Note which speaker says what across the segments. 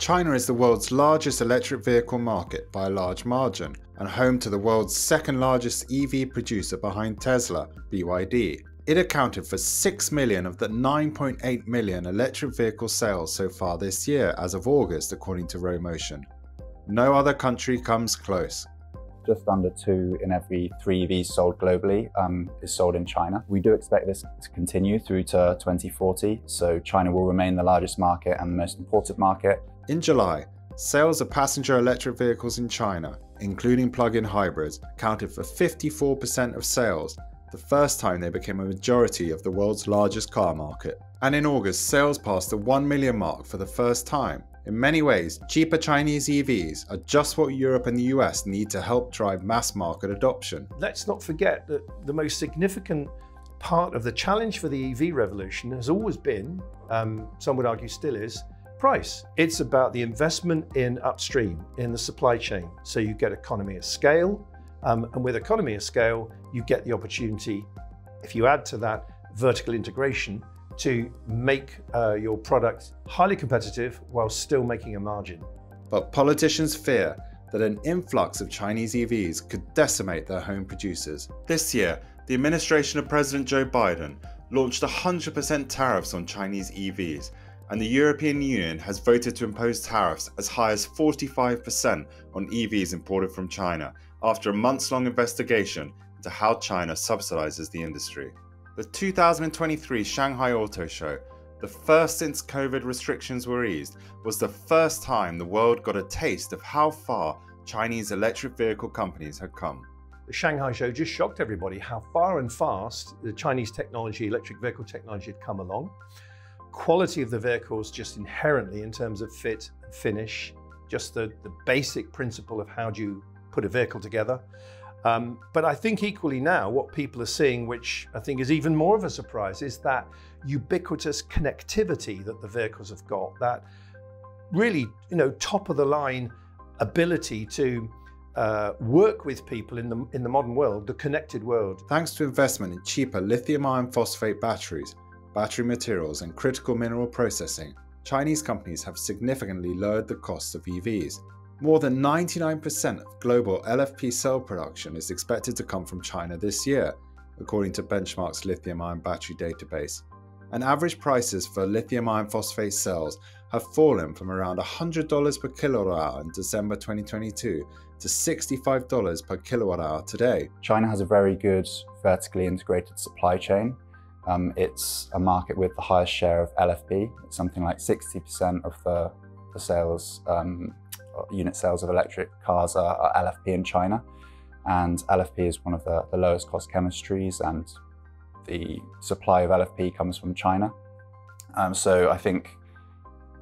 Speaker 1: China is the world's largest electric vehicle market by a large margin and home to the world's second largest EV producer behind Tesla, BYD. It accounted for 6 million of the 9.8 million electric vehicle sales so far this year as of August, according to Rho Motion. No other country comes close.
Speaker 2: Just under two in every three EVs sold globally um, is sold in China. We do expect this to continue through to 2040, so China will remain the largest market and the most important market.
Speaker 1: In July, sales of passenger electric vehicles in China, including plug-in hybrids, accounted for 54% of sales, the first time they became a majority of the world's largest car market. And in August, sales passed the 1 million mark for the first time, in many ways, cheaper Chinese EVs are just what Europe and the US need to help drive mass market adoption.
Speaker 3: Let's not forget that the most significant part of the challenge for the EV revolution has always been, um, some would argue still is, price. It's about the investment in upstream, in the supply chain. So you get economy of scale, um, and with economy of scale, you get the opportunity, if you add to that vertical integration, to make uh, your product highly competitive while still making a margin.
Speaker 1: But politicians fear that an influx of Chinese EVs could decimate their home producers. This year, the administration of President Joe Biden launched 100% tariffs on Chinese EVs, and the European Union has voted to impose tariffs as high as 45% on EVs imported from China after a months long investigation into how China subsidizes the industry. The 2023 Shanghai Auto Show, the first since COVID restrictions were eased, was the first time the world got a taste of how far Chinese electric vehicle companies had come.
Speaker 3: The Shanghai show just shocked everybody how far and fast the Chinese technology, electric vehicle technology had come along. Quality of the vehicles just inherently in terms of fit, and finish, just the, the basic principle of how do you put a vehicle together. Um, but I think equally now, what people are seeing, which I think is even more of a surprise, is that ubiquitous connectivity that the vehicles have got, that really, you know, top of the line ability to uh, work with people in the, in the modern world, the connected world.
Speaker 1: Thanks to investment in cheaper lithium iron phosphate batteries, battery materials, and critical mineral processing, Chinese companies have significantly lowered the costs of EVs more than 99% of global LFP cell production is expected to come from China this year, according to Benchmark's lithium ion battery database. And average prices for lithium iron phosphate cells have fallen from around $100 per kilowatt hour in December 2022 to $65 per kilowatt hour today.
Speaker 2: China has a very good vertically integrated supply chain. Um, it's a market with the highest share of LFP. It's something like 60% of the, the sales um, unit sales of electric cars are, are LFP in China. And LFP is one of the, the lowest cost chemistries and the supply of LFP comes from China. Um, so I think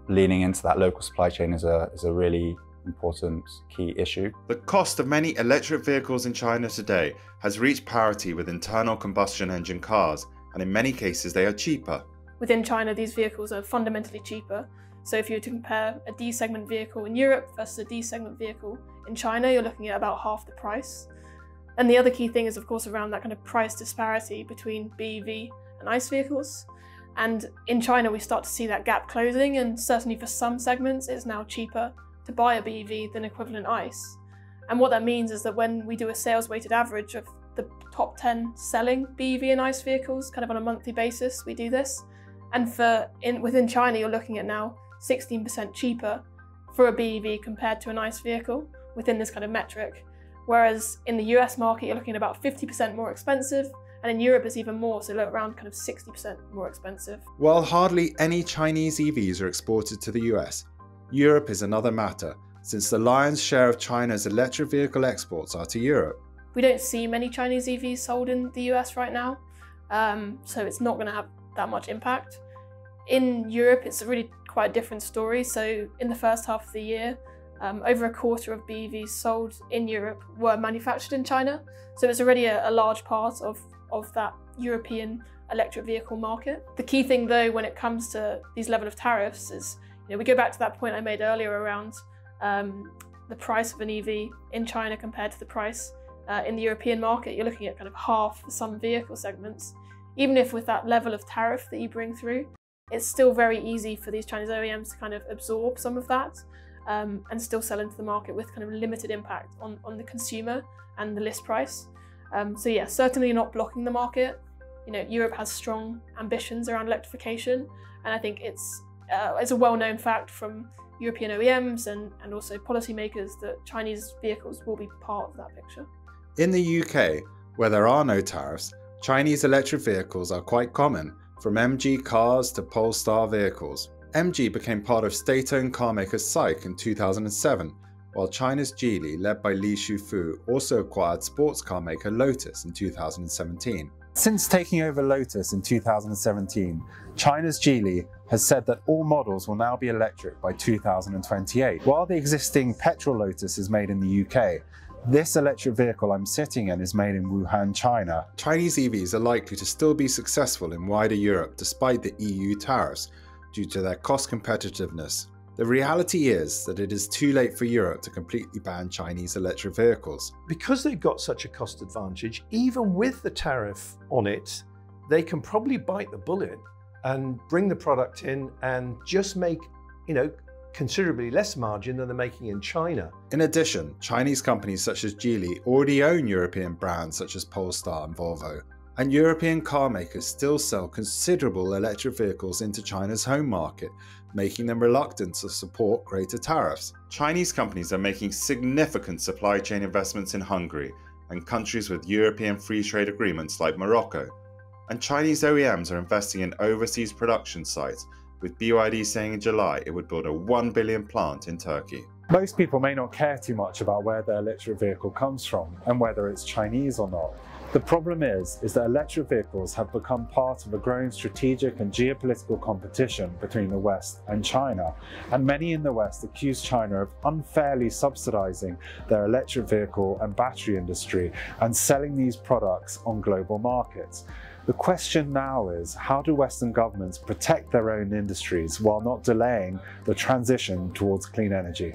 Speaker 2: leaning into that local supply chain is a, is a really important key issue.
Speaker 1: The cost of many electric vehicles in China today has reached parity with internal combustion engine cars, and in many cases they are cheaper.
Speaker 4: Within China, these vehicles are fundamentally cheaper, so if you were to compare a D segment vehicle in Europe versus a D segment vehicle in China, you're looking at about half the price. And the other key thing is, of course, around that kind of price disparity between BEV and ICE vehicles. And in China, we start to see that gap closing, and certainly for some segments, it's now cheaper to buy a BEV than equivalent ICE. And what that means is that when we do a sales weighted average of the top 10 selling BEV and ICE vehicles, kind of on a monthly basis, we do this. And for in within China, you're looking at now 16% cheaper for a BEV compared to an ICE vehicle within this kind of metric. Whereas in the US market, you're looking at about 50% more expensive, and in Europe, it's even more, so around kind of 60% more expensive.
Speaker 1: While hardly any Chinese EVs are exported to the US, Europe is another matter, since the lion's share of China's electric vehicle exports are to Europe.
Speaker 4: We don't see many Chinese EVs sold in the US right now, um, so it's not going to have that much impact. In Europe, it's really quite a different story. So in the first half of the year, um, over a quarter of BEVs sold in Europe were manufactured in China. So it's already a, a large part of, of that European electric vehicle market. The key thing though, when it comes to these level of tariffs is, you know, we go back to that point I made earlier around um, the price of an EV in China compared to the price uh, in the European market. You're looking at kind of half some vehicle segments. Even if with that level of tariff that you bring through, it's still very easy for these Chinese OEMs to kind of absorb some of that um, and still sell into the market with kind of limited impact on, on the consumer and the list price. Um, so yeah, certainly not blocking the market. You know, Europe has strong ambitions around electrification, and I think it's uh, it's a well-known fact from European OEMs and, and also policymakers that Chinese vehicles will be part of that picture.
Speaker 1: In the UK, where there are no tariffs, Chinese electric vehicles are quite common, from MG cars to Polestar vehicles. MG became part of state-owned carmaker SAIC in 2007, while China's Geely, led by Li Shufu, also acquired sports car maker Lotus in 2017.
Speaker 2: Since taking over Lotus in 2017, China's Geely has said that all models will now be electric by 2028. While the existing petrol Lotus is made in the UK, this electric vehicle I'm sitting in is made in Wuhan, China.
Speaker 1: Chinese EVs are likely to still be successful in wider Europe despite the EU tariffs due to their cost competitiveness. The reality is that it is too late for Europe to completely ban Chinese electric vehicles.
Speaker 3: Because they've got such a cost advantage, even with the tariff on it, they can probably bite the bullet and bring the product in and just make, you know, considerably less margin than they're making in China.
Speaker 1: In addition, Chinese companies such as Geely already own European brands such as Polestar and Volvo, and European car makers still sell considerable electric vehicles into China's home market, making them reluctant to support greater tariffs. Chinese companies are making significant supply chain investments in Hungary and countries with European free trade agreements like Morocco. And Chinese OEMs are investing in overseas production sites, with BYD saying in July it would build a 1 billion plant in Turkey.
Speaker 2: Most people may not care too much about where their electric vehicle comes from and whether it's Chinese or not. The problem is, is that electric vehicles have become part of a growing strategic and geopolitical competition between the West and China, and many in the West accuse China of unfairly subsidizing their electric vehicle and battery industry and selling these products on global markets. The question now is, how do Western governments protect their own industries while not delaying the transition towards clean energy?